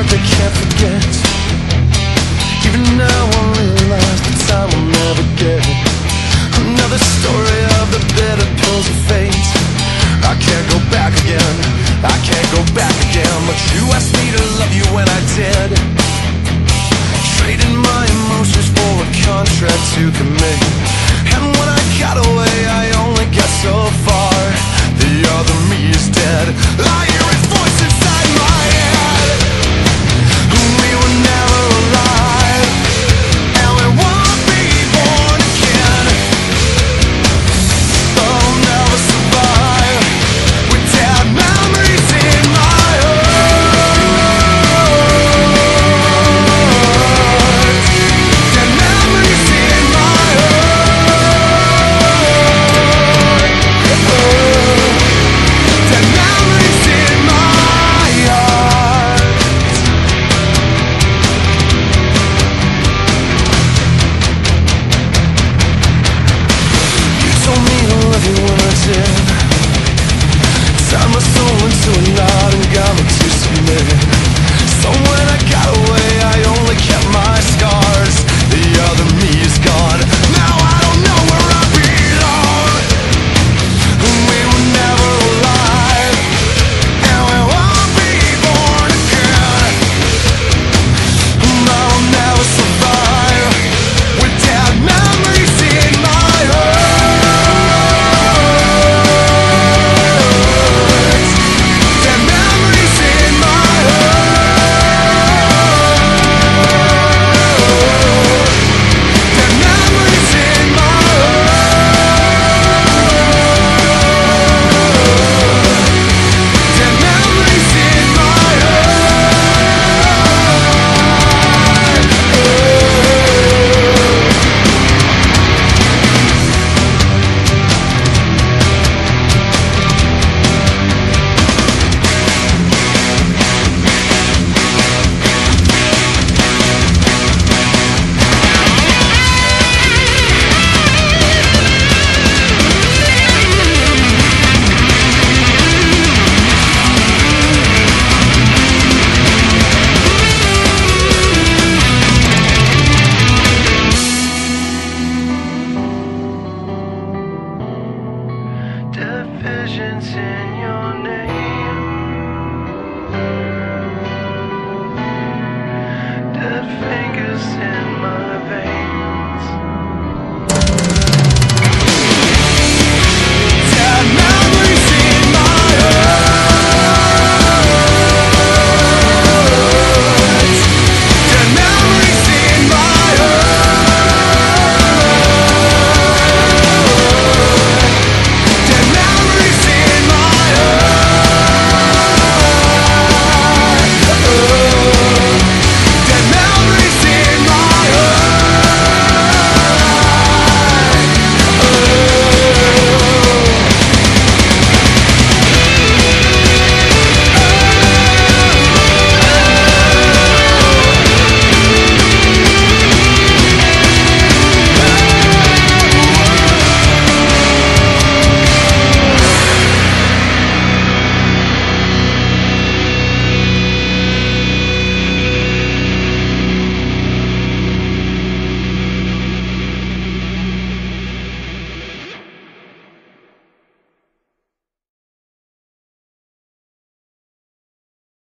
heart they can't forget. Even now I realize the time will never get Another story of the bitter pills of fate. I can't go back again, I can't go back again. But you asked me to love you when I did. Trading my emotions for a contract to commit. And when I got away